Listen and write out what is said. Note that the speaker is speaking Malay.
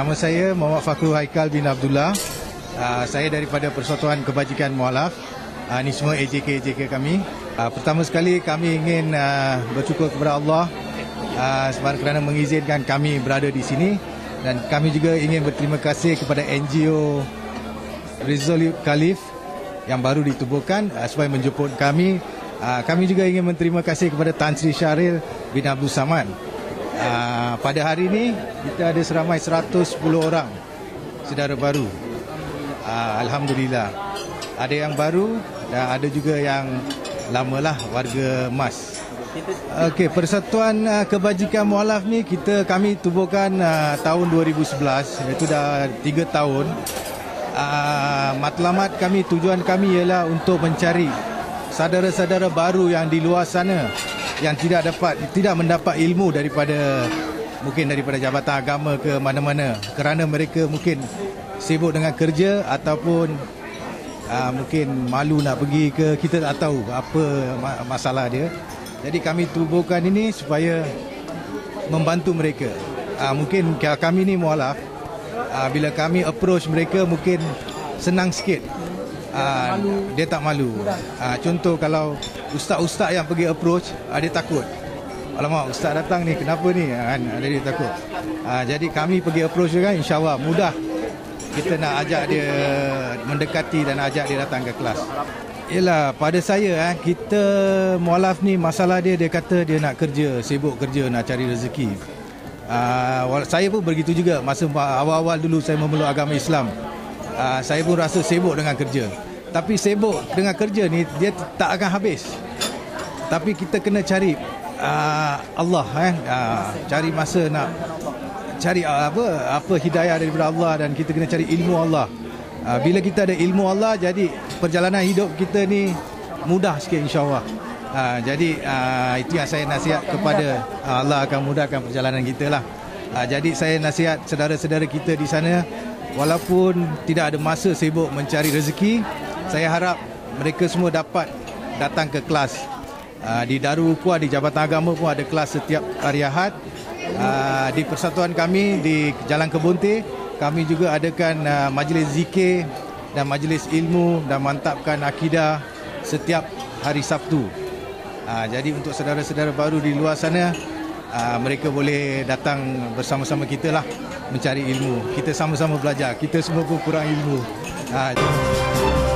Nama saya Muhammad Fakrul Haikal bin Abdullah. Uh, saya daripada Persatuan Kebajikan Mualaf. Uh, ini semua AJK-AJK kami. Uh, pertama sekali kami ingin uh, bersyukur kepada Allah uh, sebab kerana mengizinkan kami berada di sini dan kami juga ingin berterima kasih kepada NGO Resolute Khalif yang baru ditubuhkan uh, supaya menjemput kami. Uh, kami juga ingin berterima kasih kepada Tan Sri Syaril bin Abdul Samad Uh, pada hari ini kita ada seramai 110 orang saudara baru. Uh, Alhamdulillah. Ada yang baru dan ada juga yang lamalah warga emas. Okey, Persatuan uh, Kebajikan Mualaf ni kita kami tubuhkan uh, tahun 2011 iaitu dah 3 tahun. Uh, matlamat kami tujuan kami ialah untuk mencari saudara-saudara baru yang di luar sana yang tidak dapat tidak mendapat ilmu daripada mungkin daripada jabatan agama ke mana-mana kerana mereka mungkin sibuk dengan kerja ataupun uh, mungkin malu nak pergi ke kita tak tahu apa masalah dia. Jadi kami tubuhkan ini supaya membantu mereka. Uh, mungkin kami ni mualaf uh, bila kami approach mereka mungkin senang sikit. Uh, dia tak malu. Uh, contoh kalau ustaz-ustaz yang pergi approach uh, dia takut. Alamak ustaz datang ni kenapa ni? Kan? Ada dia takut. Uh, jadi kami pergi approach dia kan insyaallah mudah. Kita nak ajak dia mendekati dan ajak dia datang ke kelas. Yalah, pada saya eh, kita mualaf ni masalah dia dia kata dia nak kerja, sibuk kerja nak cari rezeki. Uh, saya pun begitu juga. Masa awal-awal dulu saya memeluk agama Islam. Uh, saya pun rasa sibuk dengan kerja. Tapi sibuk dengan kerja ni dia tak akan habis. Tapi kita kena cari uh, Allah eh. Uh, cari masa nak cari uh, apa apa hidayah daripada Allah dan kita kena cari ilmu Allah. Uh, bila kita ada ilmu Allah jadi perjalanan hidup kita ni mudah sikit insyaallah. Uh, jadi uh, itu yang saya nasihat kepada Allah akan mudahkan perjalanan kita lah. Uh, jadi saya nasihat saudara-saudara kita di sana walaupun tidak ada masa sibuk mencari rezeki saya harap mereka semua dapat datang ke kelas. Uh, di Darul Ukhuwah di Jabatan Agama pun ada kelas setiap hari Ahad. Uh, di persatuan kami di Jalan Kebunti kami juga adakan uh, majlis zikir dan majlis ilmu dan mantapkan akidah setiap hari Sabtu. Jadi untuk saudara-saudara baru di luar sana uh, mereka boleh datang bersama-sama kita lah mencari ilmu. Kita sama-sama belajar. Kita semua pun kurang ilmu. Uh,